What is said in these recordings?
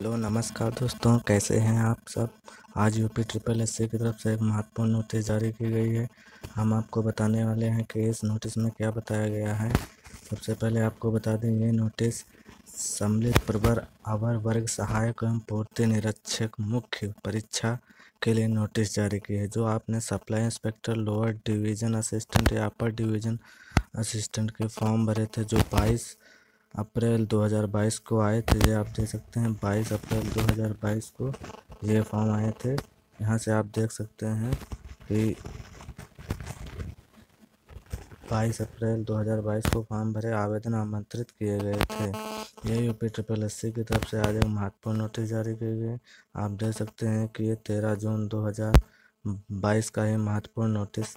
Hello, नमस्कार दोस्तों, कैसे हैं आप सब? आज यूपी ट्रिपल एससी की तरफ़ से एक महत्वपूर्ण नोटिस जारी की गई है। हम आपको बताने वाले हैं कि इस नोटिस में क्या बताया गया है। सबसे पहले आपको बता दें, ये नोटिस सम्मिलित प्रवर, अवर वर्ग, सहायक एवं पूर्ति निरीक्षक मुख्य परीक्षा के लिए नोटिस जारी की है, जो आपने supply inspector, lower division assistant या अपर डिवीज़न असिस्टेंट के फॉर्म भरे थे, जो बाईस अप्रैल 2022 को आए थे, ये आप देख सकते हैं 22 अप्रैल 2022 को ये फॉर्म आए थे। यहाँ से आप देख सकते हैं कि 22 अप्रैल 2022 को फॉर्म भरे आवेदन आमंत्रित किए गए थे। ये यूपी ट्रिपल एस की तरफ़ से आज एक महत्वपूर्ण नोटिस जारी किए गए आप देख सकते हैं कि ये 13 जून 2022 का ये महत्वपूर्ण नोटिस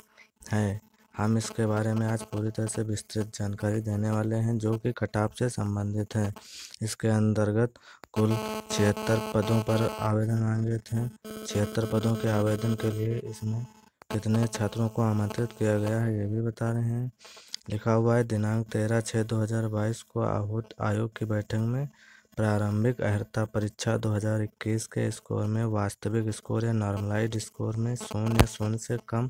है। हम इसके बारे में आज पूरी तरह से विस्तृत जानकारी देने वाले हैं, जो कि कटाप से संबंधित है। इसके अंतर्गत कुल छिहत्तर पदों पर आवेदन मांगे थे छिहत्तर पदों के आवेदन के लिए इसमें कितने छात्रों को आमंत्रित किया गया है, ये भी बता रहे हैं। लिखा हुआ है, दिनांक तेरह छः दो हज़ार बाईस को आहूत आयोग की बैठक में प्रारंभिक अहर्ता परीक्षा 2021 के स्कोर में वास्तविक स्कोर या नॉर्मलाइज स्कोर में शून्य शून्य से कम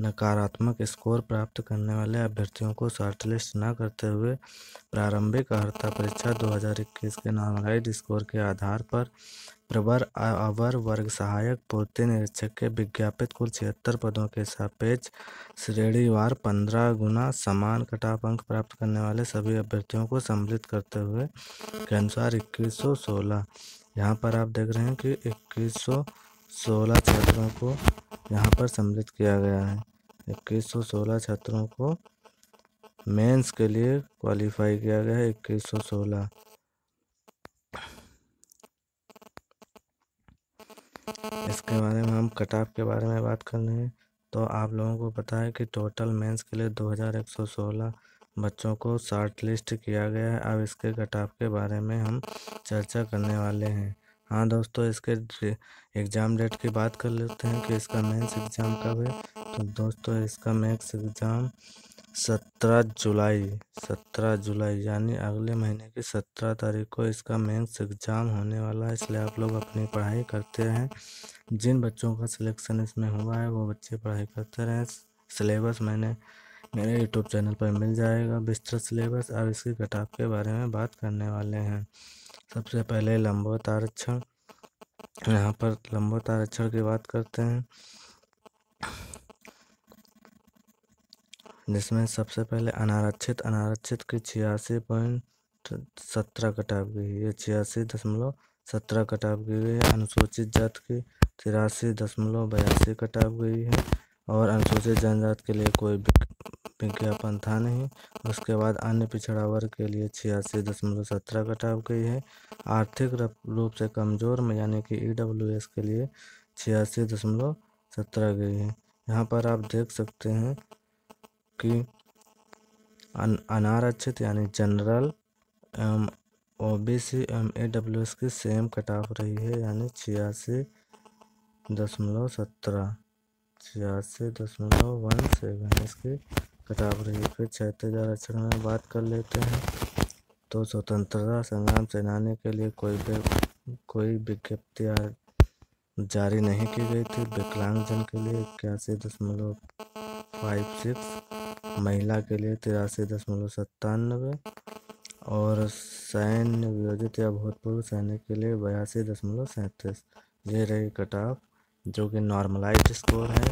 नकारात्मक स्कोर प्राप्त करने वाले अभ्यर्थियों को शॉर्टलिस्ट न करते हुए प्रारंभिक अर्हता परीक्षा 2021 के नॉर्मलाइज स्कोर के आधार पर प्रवर अवर वर्ग सहायक पूर्ति निरीक्षक के विज्ञापित कुल छिहत्तर पदों के सापेक्ष श्रेणीवार पंद्रह गुना समान कटाप अंक प्राप्त करने वाले सभी अभ्यर्थियों को सम्मिलित करते हुए के अनुसार इक्कीस सौ सोलह। यहाँ पर आप देख रहे हैं कि इक्कीस सौ सोलह छात्रों को यहाँ पर सम्मिलित किया गया है। इक्कीस सौ सोलह छात्रों को मेंस के लिए क्वालिफाई किया गया है। इक्कीस सौ सोलह। इसके बारे में हम कटाप के बारे में बात कर रहे हैं। तो आप लोगों को पता है कि टोटल मेंस के लिए 2116 बच्चों को शॉर्ट लिस्ट किया गया है। अब इसके कटाप के बारे में हम चर्चा करने वाले हैं। हाँ दोस्तों, इसके एग्ज़ाम डेट की बात कर लेते हैं कि इसका मेंस एग्ज़ाम कब है। तो दोस्तों, इसका मेंस एग्ज़ाम सत्रह जुलाई सत्रह जुलाई यानी अगले महीने की सत्रह तारीख को इसका मेंस एग्ज़ाम होने वाला है, इसलिए आप लोग अपनी पढ़ाई करते हैं जिन बच्चों का सिलेक्शन इसमें हुआ है, वो बच्चे पढ़ाई करते रहें। सिलेबस मैंने, मेरे यूट्यूब चैनल पर मिल जाएगा विस्तृत सिलेबस। अब इसकी कटाव के बारे में बात करने वाले हैं। सबसे पहले लंबोत आरक्षण। यहाँ पर लंबोत आरक्षण की बात करते हैं। जिसमें सबसे पहले अनारक्षित अनारक्षित की छियासी पॉइंट सत्रह कटाव गई है। छियासी दशमलव सत्रह कटाव गई है। अनुसूचित जात की तिरासी दशमलव बयासी कटाव गई है। और अनुसूचित जनजात के लिए कोई विज्ञापन था नहीं। उसके बाद अन्य पिछड़ा वर्ग के लिए छियासी दशमलव सत्रह कटाव गई है। आर्थिक रूप से कमज़ोर में यानी कि ई डब्ल्यू एस के लिए छियासी दशमलव सत्रह गई है। यहाँ पर आप देख सकते हैं कि अन, अनारक्षित यानी general M O B C M A W S की सेम कटाव रही है यानी छियासी दशमलव सत्रह छियासी दशमलव वन सेवन। इसकी कटाव रही। फिर आरक्षण में बात कर लेते हैं। तो स्वतंत्रता संग्राम सेनानी के लिए कोई कोई विज्ञप्ति जारी नहीं की गई थी। विकलांगजन के लिए इक्यासी दशमलव फाइव सिक्स, महिला के लिए तिरासी दशमलव सत्तानबे और सैन्य वियोजित या भूतपूर्व सैनिक के लिए बयासी दशमलव सैंतीस। ये रही कटाव जो कि नॉर्मलाइज स्कोर है।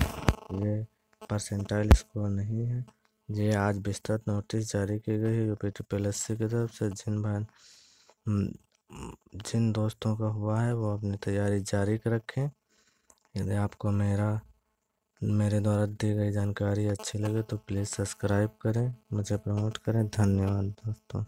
ये परसेंटाइल स्कोर नहीं है। ये आज विस्तृत नोटिस जारी की गई है। यूपी ट्रिपल एस की तरफ़ से जिन भाई जिन दोस्तों का हुआ है, वो अपनी तैयारी जारी कर रखें यदि आपको मेरा, मेरे द्वारा दी गई जानकारी अच्छी लगे तो प्लीज़ सब्सक्राइब करें, मुझे प्रमोट करें। धन्यवाद दोस्तों।